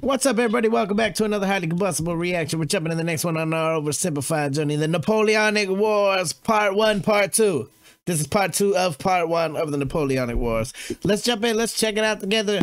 What's up, everybody? Welcome back to another highly combustible reaction. We're jumping in the next one on our oversimplified journey, the Napoleonic Wars, Part One, Part Two. This is Part Two of Part One of the Napoleonic Wars. Let's jump in. Let's check it out together.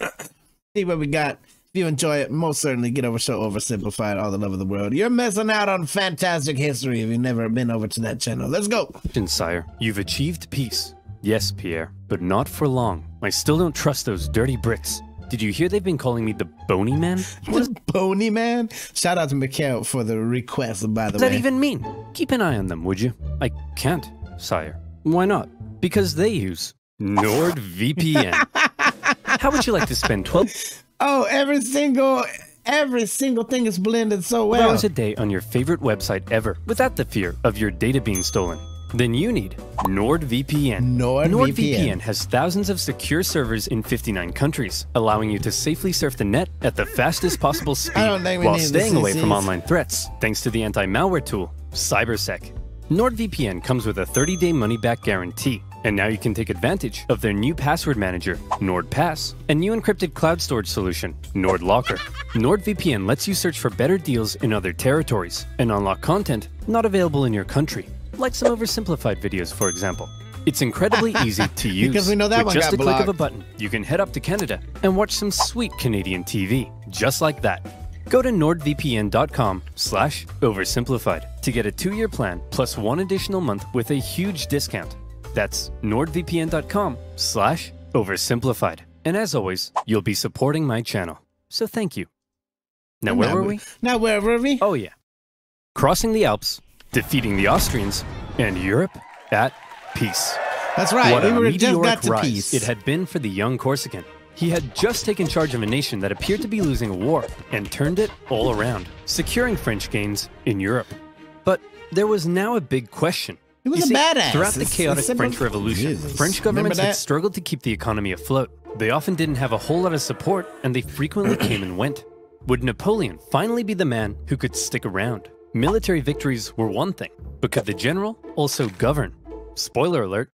See what we got. If you enjoy it, most certainly get over Show Oversimplified, all the love of the world. You're missing out on fantastic history if you've never been over to that channel. Let's go. Sire, you've achieved peace. Yes, Pierre, but not for long. I still don't trust those dirty Brits. Did you hear they've been calling me the Bony Man? What Bony Man? Shout out to Mikhail for the request, by the does way. that even mean? Keep an eye on them, would you? I can't, sire. Why not? Because they use NordVPN. How would you like to spend 12 Oh, every single every single thing is blended so well. hours a day on your favorite website ever without the fear of your data being stolen? Then you need NordVPN. NordVPN. NordVPN has thousands of secure servers in 59 countries, allowing you to safely surf the net at the fastest possible speed don't think we while staying away from online threats, thanks to the anti-malware tool, CyberSec. NordVPN comes with a 30-day money-back guarantee, and now you can take advantage of their new password manager, NordPass, and new encrypted cloud storage solution, NordLocker. NordVPN lets you search for better deals in other territories and unlock content not available in your country, like some oversimplified videos, for example. It's incredibly easy to use. Because we know that With one just got a click of a button, you can head up to Canada and watch some sweet Canadian TV, just like that. Go to nordvpn.com slash oversimplified to get a two-year plan plus one additional month with a huge discount. That's nordvpn.com slash oversimplified. And as always, you'll be supporting my channel. So thank you. Now, where Now were we- we? Now where were we? Oh, yeah. Crossing the Alps, defeating the Austrians, and Europe at peace. That's right. What we a were just got to rise peace. it had been for the young Corsican. He had just taken charge of a nation that appeared to be losing a war and turned it all around, securing French gains in Europe. But there was now a big question. He was You a see, badass. Throughout the chaotic it's French Revolution, Jesus. French governments had struggled to keep the economy afloat. They often didn't have a whole lot of support, and they frequently came and went. Would Napoleon finally be the man who could stick around? Military victories were one thing, but could the general also govern? Spoiler alert.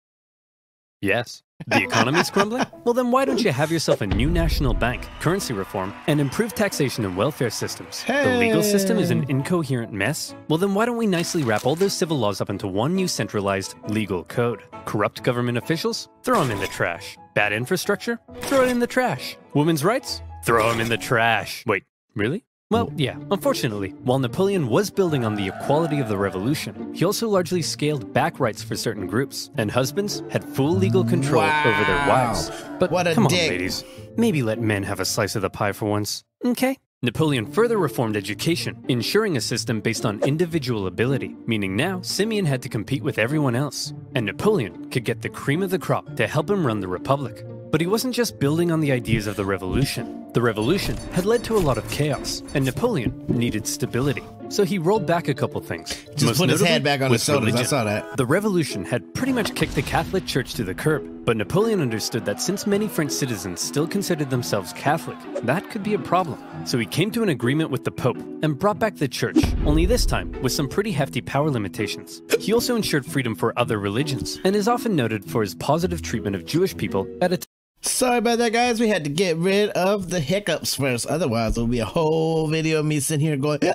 Yes. The economy's crumbling? Well, then why don't you have yourself a new national bank, currency reform, and improved taxation and welfare systems? The legal system is an incoherent mess? Well, then why don't we nicely wrap all those civil laws up into one new centralized legal code? Corrupt government officials? Throw them in the trash. Bad infrastructure? Throw it in the trash. Women's rights? Throw them in the trash. Wait, really? Well, yeah, unfortunately, while Napoleon was building on the equality of the revolution, he also largely scaled back rights for certain groups, and husbands had full legal control over their wives. But come dick. on, ladies, maybe let men have a slice of the pie for once. Okay? Napoleon further reformed education, ensuring a system based on individual ability, meaning now Simeon had to compete with everyone else, and Napoleon could get the cream of the crop to help him run the republic. But he wasn't just building on the ideas of the revolution. The revolution had led to a lot of chaos, and Napoleon needed stability. So he rolled back a couple things. Just put his head back on his shoulders. I saw that. The revolution had pretty much kicked the Catholic Church to the curb, but Napoleon understood that since many French citizens still considered themselves Catholic, that could be a problem. So he came to an agreement with the Pope and brought back the Church, only this time with some pretty hefty power limitations. He also ensured freedom for other religions, and is often noted for his positive treatment of Jewish people at a time. Sorry about that, guys. We had to get rid of the hiccups first. Otherwise, it'll be a whole video of me sitting here going, "Yeah."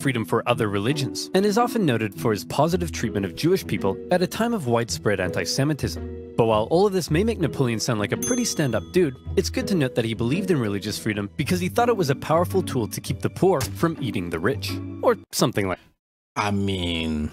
freedom for other religions, and is often noted for his positive treatment of Jewish people at a time of widespread anti Semitism. But while all of this may make Napoleon sound like a pretty stand up dude, it's good to note that he believed in religious freedom because he thought it was a powerful tool to keep the poor from eating the rich. Or something like I mean,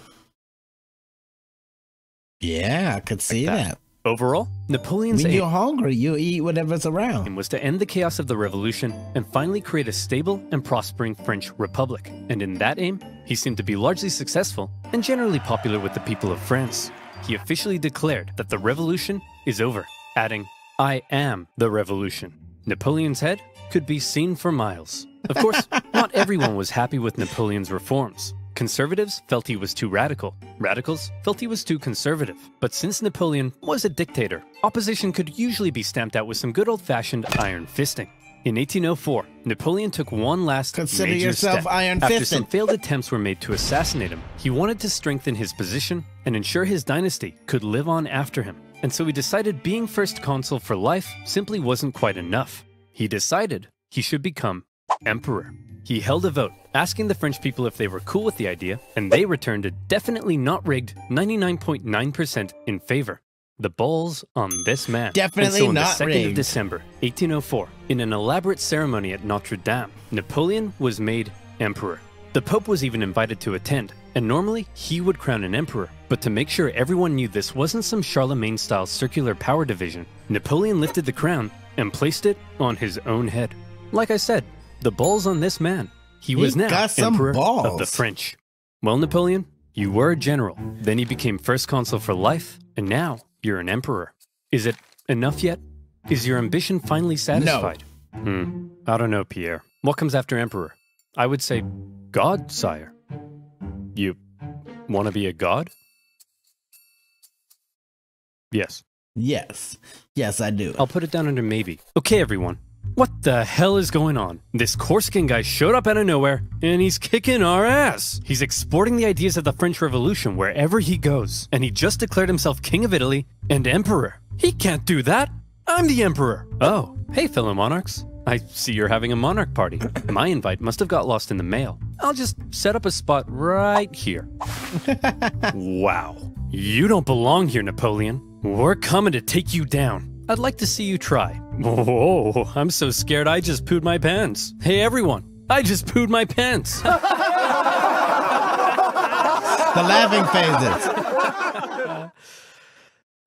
yeah, I could see that. that. Overall, Napoleon's When aim you're hungry, you eat whatever's around. was to end the chaos of the revolution and finally create a stable and prospering French republic. And in that aim, he seemed to be largely successful and generally popular with the people of France. He officially declared that the revolution is over, adding, I am the revolution. Napoleon's head could be seen for miles. Of course, not everyone was happy with Napoleon's reforms. Conservatives felt he was too radical. Radicals felt he was too conservative. But since Napoleon was a dictator, opposition could usually be stamped out with some good old fashioned iron fisting. In 1804, Napoleon took one last Consider major yourself step. iron After fisted. some failed attempts were made to assassinate him, he wanted to strengthen his position and ensure his dynasty could live on after him. And so he decided being first consul for life simply wasn't quite enough. He decided he should become emperor. He held a vote, asking the French people if they were cool with the idea, and they returned a definitely not rigged 99.9% in favor. The balls on this man. Definitely so on not the 2nd rigged. of December, 1804, in an elaborate ceremony at Notre Dame, Napoleon was made emperor. The Pope was even invited to attend, and normally he would crown an emperor. But to make sure everyone knew this wasn't some Charlemagne style circular power division, Napoleon lifted the crown and placed it on his own head. Like I said, the balls on this man. He was He now got some emperor of the. French. Well, Napoleon, you were a general. Then you became first consul for life, and now you're an emperor. Is it enough yet? Is your ambition finally satisfied? No. Hmm. I don't know, Pierre. What comes after emperor? I would say god, sire. You want to be a god? Yes. Yes. Yes, I do. I'll put it down under maybe. Okay, everyone. What the hell is going on? This Corsican guy showed up out of nowhere, and he's kicking our ass. He's exporting the ideas of the French Revolution wherever he goes, and he just declared himself King of Italy and Emperor. He can't do that. I'm the Emperor. Oh, hey, fellow monarchs. I see you're having a monarch party. My invite must have got lost in the mail. I'll just set up a spot right here. wow. You don't belong here, Napoleon. We're coming to take you down. I'd like to see you try. Whoa, I'm so scared I just pooed my pants. Hey, everyone, I just pooed my pants. The laughing phases.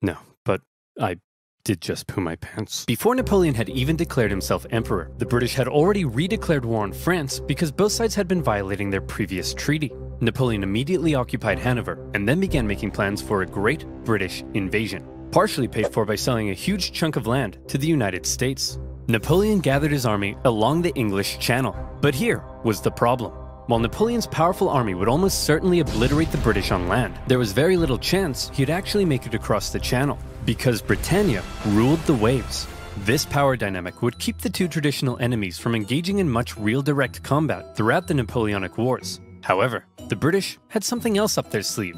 no, but I did just poo my pants. Before Napoleon had even declared himself emperor, the British had already redeclared war on France because both sides had been violating their previous treaty. Napoleon immediately occupied Hanover and then began making plans for a great British invasion, partially paid for by selling a huge chunk of land to the United States. Napoleon gathered his army along the English Channel, but here was the problem. While Napoleon's powerful army would almost certainly obliterate the British on land, there was very little chance he'd actually make it across the Channel, because Britannia ruled the waves. This power dynamic would keep the two traditional enemies from engaging in much real direct combat throughout the Napoleonic Wars. However, the British had something else up their sleeve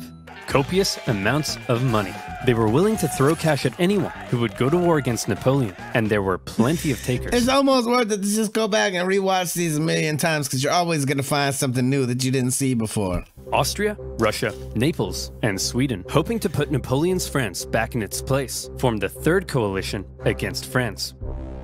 copious amounts of money. They were willing to throw cash at anyone who would go to war against Napoleon, and there were plenty of takers. It's almost worth it to just go back and rewatch these a million times because you're always going to find something new that you didn't see before. Austria, Russia, Naples, and Sweden, hoping to put Napoleon's France back in its place, formed the Third Coalition against France.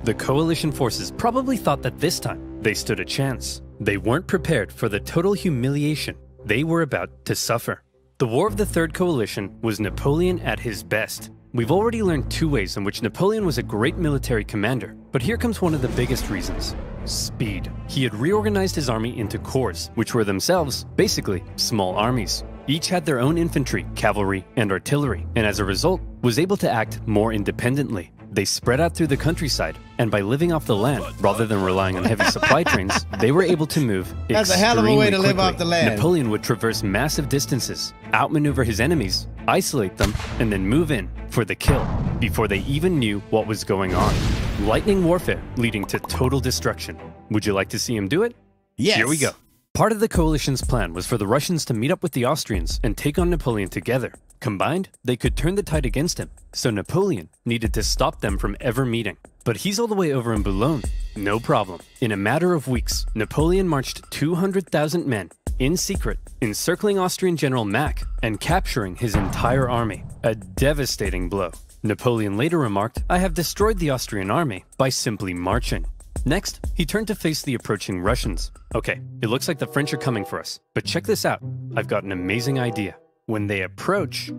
The coalition forces probably thought that this time they stood a chance. They weren't prepared for the total humiliation they were about to suffer. The War of the Third Coalition was Napoleon at his best. We've already learned two ways in which Napoleon was a great military commander, but here comes one of the biggest reasons speed. He had reorganized his army into corps, which were themselves basically small armies. Each had their own infantry, cavalry, and artillery, and as a result, was able to act more independently. They spread out through the countryside, and by living off the land rather than relying on heavy supply trains, they were able to move. That's a hell of a way to extremely live off the land. Napoleon would traverse massive distances, outmaneuver his enemies, isolate them, and then move in for the kill before they even knew what was going on. Lightning warfare leading to total destruction. Would you like to see him do it? Yes. Here we go. Part of the coalition's plan was for the Russians to meet up with the Austrians and take on Napoleon together. Combined, they could turn the tide against him, so Napoleon needed to stop them from ever meeting. But he's all the way over in Boulogne. No problem. In a matter of weeks, Napoleon marched 200,000 men in secret, encircling Austrian General Mack and capturing his entire army. A devastating blow. Napoleon later remarked, I have destroyed the Austrian army by simply marching. Next, he turned to face the approaching Russians. Okay, it looks like the French are coming for us, but check this out. I've got an amazing idea. When they approach,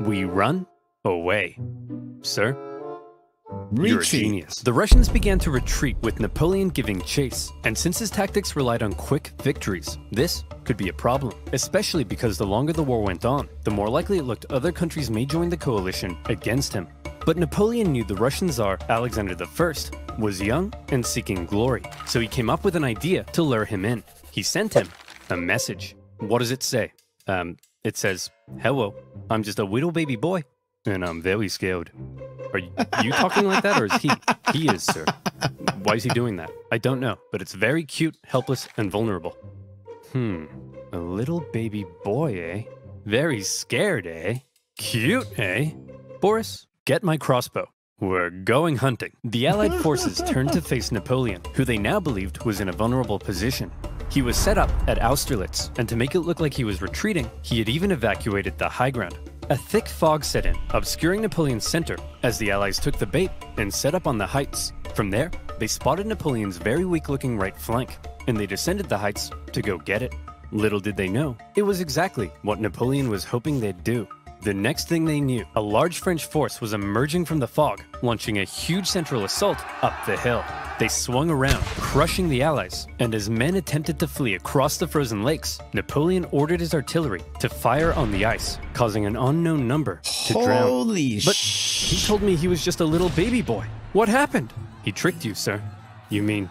we run away. Sir, you're a Retreat. genius. The Russians began to retreat with Napoleon giving chase, and since his tactics relied on quick victories, this could be a problem, especially because the longer the war went on, the more likely it looked other countries may join the coalition against him. But Napoleon knew the Russian Tsar Alexander I was young and seeking glory, so he came up with an idea to lure him in. He sent him a message. What does it say? Um, it says, Hello, I'm just a little baby boy, and I'm very scared. Are you, talking like that, or is he? He is, sir. Why is he doing that? I don't know, but it's very cute, helpless, and vulnerable. Hmm, a little baby boy, eh? Very scared, eh? Cute, eh? Boris, get my crossbow. We're going hunting. The Allied forces turned to face Napoleon, who they now believed was in a vulnerable position. He was set up at Austerlitz, and to make it look like he was retreating, he had even evacuated the high ground. A thick fog set in, obscuring Napoleon's center as the Allies took the bait and set up on the heights. From there, they spotted Napoleon's very weak looking right flank, and they descended the heights to go get it. Little did they know, it was exactly what Napoleon was hoping they'd do. The next thing they knew, a large French force was emerging from the fog, launching a huge central assault up the hill. They swung around, crushing the Allies, and as men attempted to flee across the frozen lakes, Napoleon ordered his artillery to fire on the ice, causing an unknown number to drown. Holy But he told me he was just a little baby boy. What happened? He tricked you, sir. You mean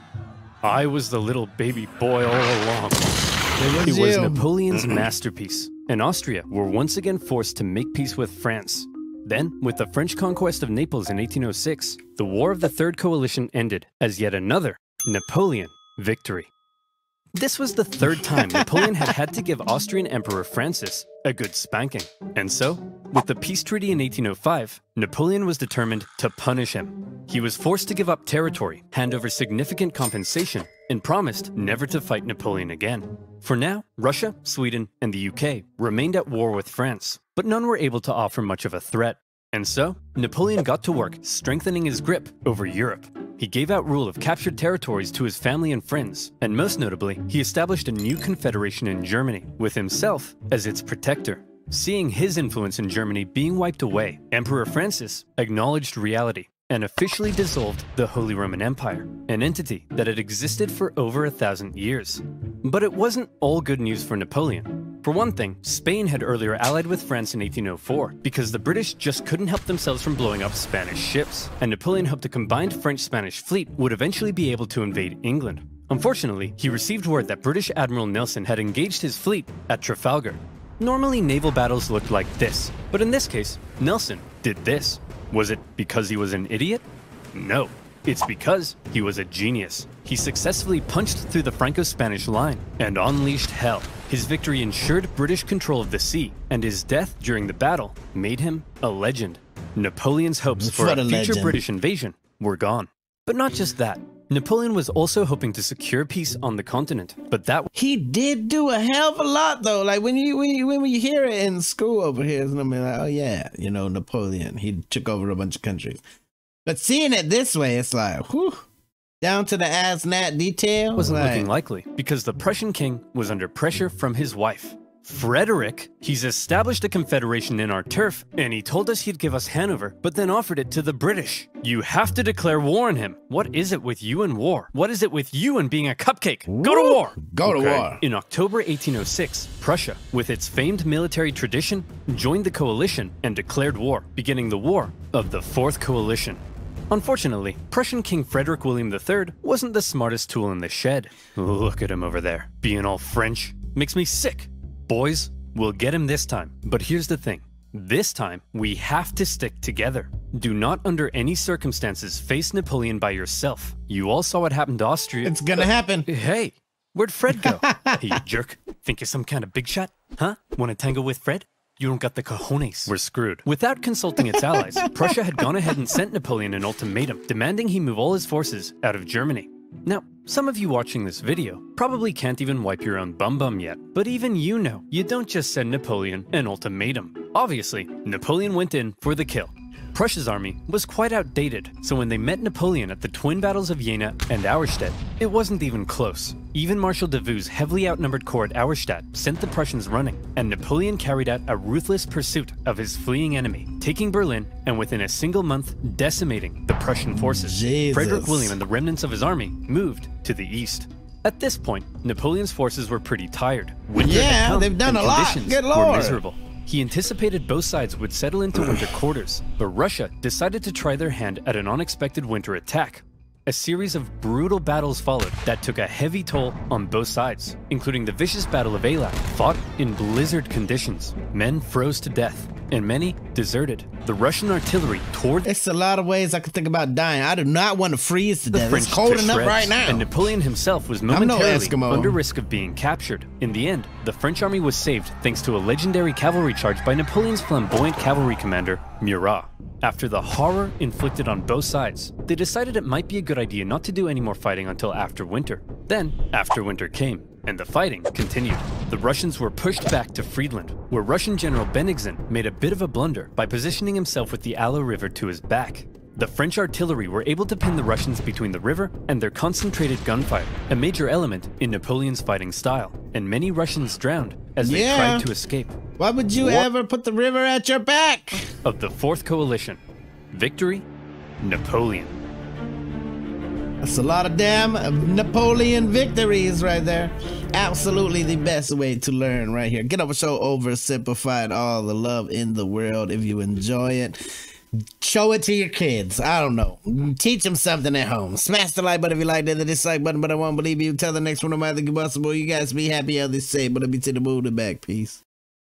I was the little baby boy all along? It It was. Napoleon's masterpiece, and Austria were once again forced to make peace with France. Then, with the French conquest of Naples in 1806, the War of the Third Coalition ended as yet another Napoleon victory. This was the third time Napoleon had had to give Austrian Emperor Francis a good spanking. And so, with the peace treaty in 1805, Napoleon was determined to punish him. He was forced to give up territory, hand over significant compensation, and promised never to fight Napoleon again. For now, Russia, Sweden, and the UK remained at war with France, but none were able to offer much of a threat. And so, Napoleon got to work strengthening his grip over Europe. He gave out rule of captured territories to his family and friends, and most notably, he established a new confederation in Germany, with himself as its protector. Seeing his influence in Germany being wiped away, Emperor Francis acknowledged reality and officially dissolved the Holy Roman Empire, an entity that had existed for over a thousand years. But it wasn't all good news for Napoleon. For one thing, Spain had earlier allied with France in 1804 because the British just couldn't help themselves from blowing up Spanish ships, and Napoleon hoped a combined French Spanish fleet would eventually be able to invade England. Unfortunately, he received word that British Admiral Nelson had engaged his fleet at Trafalgar. Normally, naval battles looked like this, but in this case, Nelson did this. Was it because he was an idiot? No. It's because he was a genius. He successfully punched through the Franco Spanish line and unleashed hell. His victory ensured British control of the sea, and his death during the battle made him a legend. Napoleon's hopes for a a future. British invasion were gone. But not just that. Napoleon was also hoping to secure peace on the continent, but that He did do a hell of a lot though. Like when you when you, when we hear it in school over here, it's gonna be like, oh yeah, you know Napoleon. He took over a bunch of countries. But seeing it this way, it's like, whew, down to the ASNAT detail. wasn't like, looking likely because the Prussian king was under pressure from his wife. Frederick, he's established a confederation in our turf, and he told us he'd give us Hanover, but then offered it to the British. You have to declare war on him. What is it with you and war? What is it with you and being a cupcake? Go to war! Go to war. In October 1806, Prussia, with its famed military tradition, joined the coalition and declared war, beginning the War of the Fourth Coalition. Unfortunately, Prussian King Frederick William III wasn't the smartest tool in the shed. Look at him over there, being all French. Makes me sick. Boys, we'll get him this time. But here's the thing. This time, we have to stick together. Do not under any circumstances face Napoleon by yourself. You all saw what happened to Austria. It's gonna happen. Uh, hey, where'd Fred go? hey, you jerk. Think you're some kind of big shot? Huh? Want to tangle with Fred? You don't got the cojones. We're screwed. Without consulting its allies, Prussia had gone ahead and sent Napoleon an ultimatum demanding he move all his forces out of Germany. Now, some of you watching this video probably can't even wipe your own bum bum yet, but even you know you don't just send Napoleon an ultimatum. Obviously, Napoleon went in for the kill. Prussia's army was quite outdated, so when they met Napoleon at the twin battles of Jena and Auerstedt, it wasn't even close. Even Marshal Davout's heavily outnumbered corps at Auerstedt sent the Prussians running, and Napoleon carried out a ruthless pursuit of his fleeing enemy, taking Berlin and within a single month decimating the Prussian forces. Jesus. Frederick William and the remnants of his army moved to the east. At this point, Napoleon's forces were pretty tired. Winter Yeah, they've done a lot. Good were lord. miserable. He anticipated both sides would settle into winter quarters, but Russia decided to try their hand at an unexpected winter attack. A series of brutal battles followed that took a heavy toll on both sides, including the vicious Battle of Eylau, fought in blizzard conditions. Men froze to death, and many deserted. The Russian artillery tore the It's a lot of ways I could think about dying. I do not want to freeze to death. French It's cold enough right now. And Napoleon himself was momentarily Eskimo. under risk of being captured. In the end, the French army was saved thanks to a legendary cavalry charge by Napoleon's flamboyant cavalry commander, Murat. After the horror inflicted on both sides, they decided it might be a good idea not to do any more fighting until after winter. Then, after winter came, and the fighting continued. The Russians were pushed back to Friedland, where Russian General Bennigsen made a bit of a blunder by positioning himself with the Aller River to his back. The French artillery were able to pin the Russians between the river and their concentrated gunfire, a major element in Napoleon's fighting style, and many Russians drowned as they Yeah. tried to escape. Why would you ever put the river at your back? Of the Fourth Coalition, victory, Napoleon. That's a lot of damn Napoleon victories right there. Absolutely the best way to learn right here. Get over show oversimplified. all the love in the world if you enjoy it. Show it to your kids. I don't know. Teach them something at home. Smash the like button if you like it, the dislike button, but I won't believe you. Tell the next one of my other combustible. You guys be happy, healthy, safe, but I'll be to the moon and back. Peace.